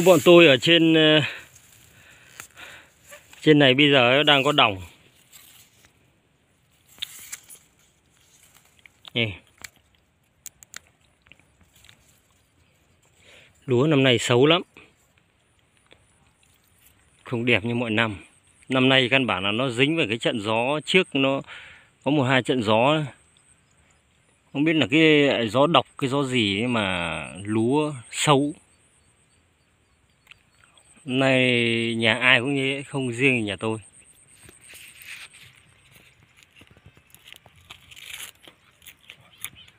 lúa bọn tôi ở trên ờ, trên này bây giờ đang có đồng. Nè. lúa năm nay xấu lắm. Không đẹp như mọi năm. Năm nay căn bản là nó dính vào cái trận gió trước, nó, có một hai trận gió. Không biết là cái, gió độc, cái gió gì mà lúa xấu nay nhà ai cũng như vậy, không riêng nhà tôi.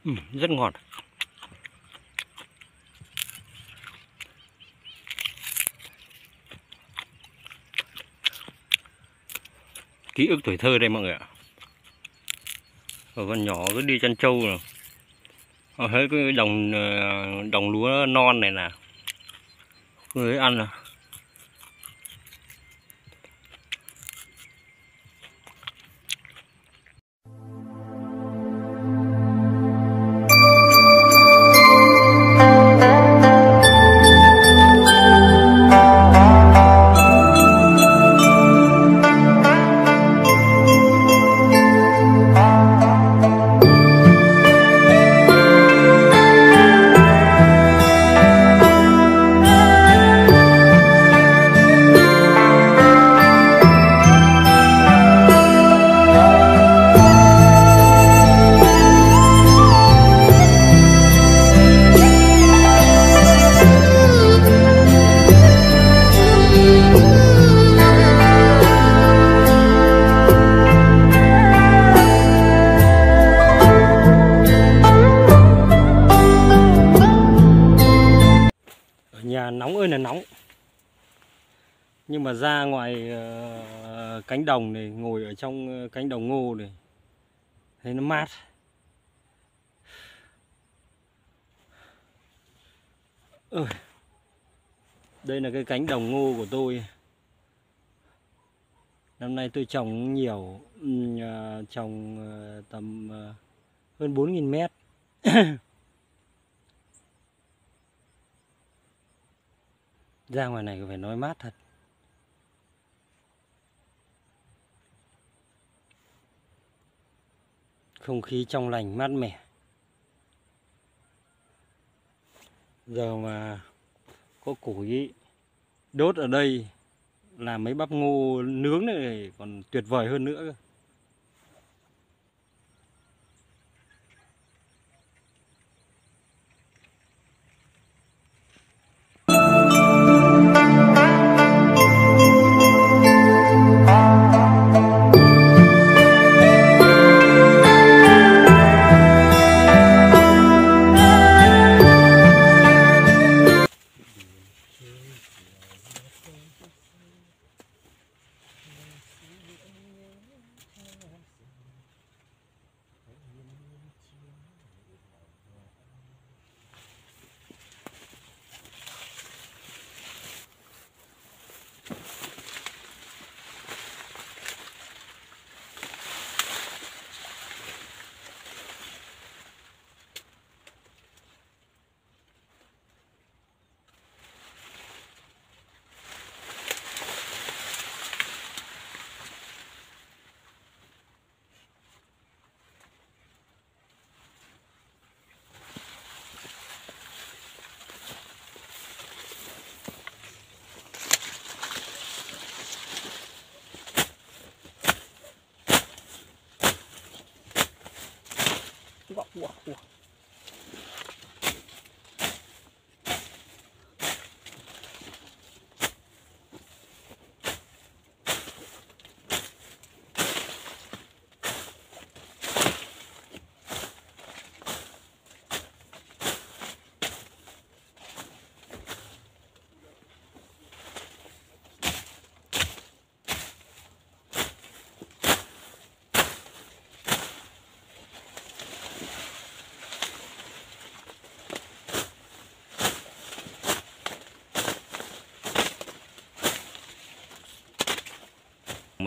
Ừ, rất ngọt. Ký ức tuổi thơ đây mọi người ạ. Ở con nhỏ cứ đi chăn trâu rồi ở hết cái đồng ờ, đồng lúa non này nè. Cứ ăn à. Nhưng mà ra ngoài ờ, cánh đồng này, ngồi ở trong ờ, cánh đồng ngô này, thấy nó mát. Ôi. đây là cái cánh đồng ngô của tôi. Năm nay tôi trồng nhiều ừ, ờ, trồng tầm hơn 4.000 mét. Ra ngoài này phải nói mát thật. Không khí trong lành mát mẻ giờ mà có củi, đốt ở đây làm mấy bắp ngô nướng này còn tuyệt vời hơn nữa cơ. 哇哇哇！哇哇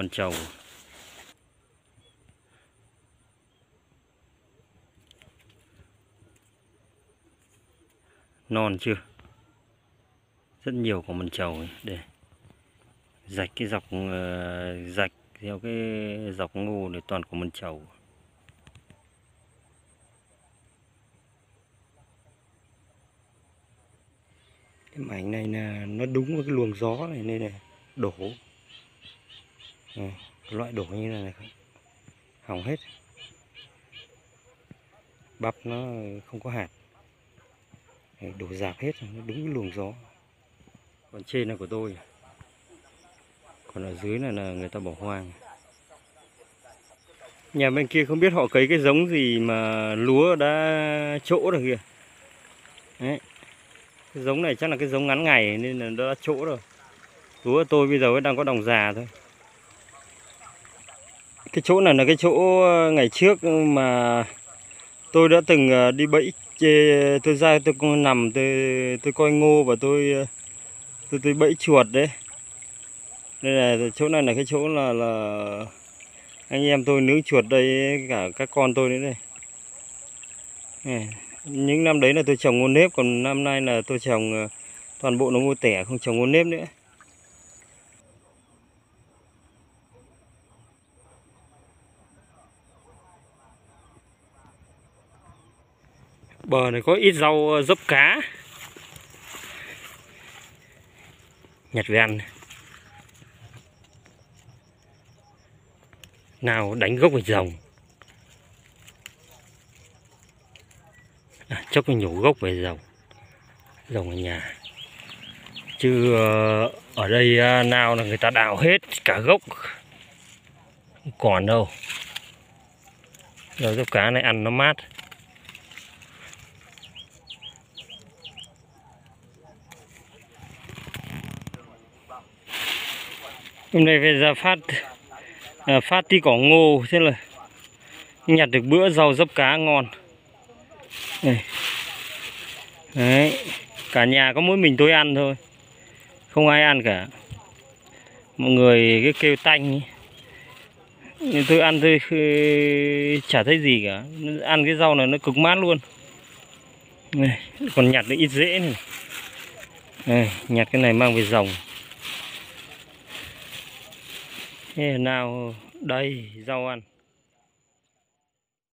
con trầu non chưa? Rất nhiều của mần trầu để rạch cái dọc dạch rạch theo cái dọc ngô để toàn của mần trầu cái mảnh này là nó đúng với cái luồng gió này, nên là đổ này, loại đổ như này, này hỏng hết. Bắp nó không có hạt. Đổ dạp hết nó đúng cái luồng gió. Còn trên là của tôi. Còn ở dưới này là người ta bỏ hoang. Nhà bên kia không biết họ cấy cái giống gì mà lúa đã chỗ rồi kìa. Đấy cái giống này chắc là cái giống ngắn ngày nên là đã chỗ rồi. Lúa tôi bây giờ mới đang có đồng già thôi cái chỗ này là cái chỗ ờ, ngày trước mà tôi đã từng ờ, đi bẫy tôi ra tôi nằm tôi tôi coi ngô và tôi ờ, tôi tôi bẫy chuột đấy. Đây là chỗ này là cái chỗ là là anh em tôi nướng chuột đây cả các con tôi nữa đây. Này, những năm đấy là tôi trồng ngô nếp còn năm nay là tôi trồng toàn bộ nó ngô tẻ không trồng ngô nếp nữa. Bờ này có ít rau ờ, dấp cá. Nhặt về ăn. Nào đánh gốc về rồng. À, chắc mình nhổ gốc về rồng. Rồng ở nhà. Chứ ờ, ở đây ờ, nào là người ta đào hết cả gốc. Không còn đâu. Rồi dốc cá này ăn nó mát. Hôm nay về ra phát. À, phát tí cỏ ngô thế là nhặt được bữa rau dấp cá ngon. Đây. đấy cả nhà có mỗi mình tôi ăn thôi không ai ăn cả. Mọi người cái kêu tanh nhưng tôi ăn tôi chả thấy gì cả. Ăn cái rau này nó cực mát luôn. Này, còn nhặt được ít dễ này. Này, nhặt cái này mang về rồng thế nào đây rau ăn